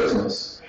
business.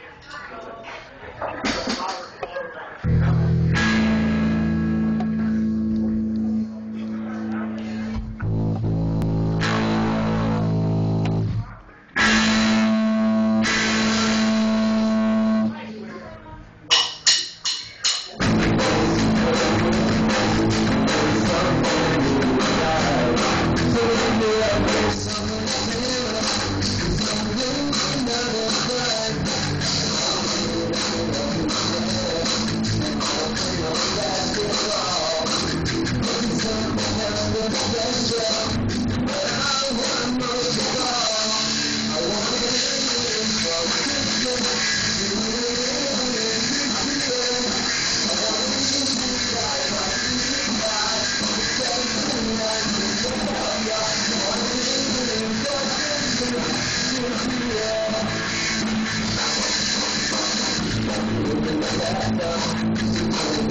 Yeah.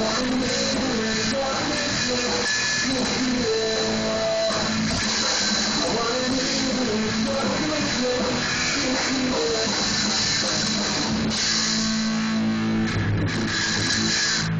One day.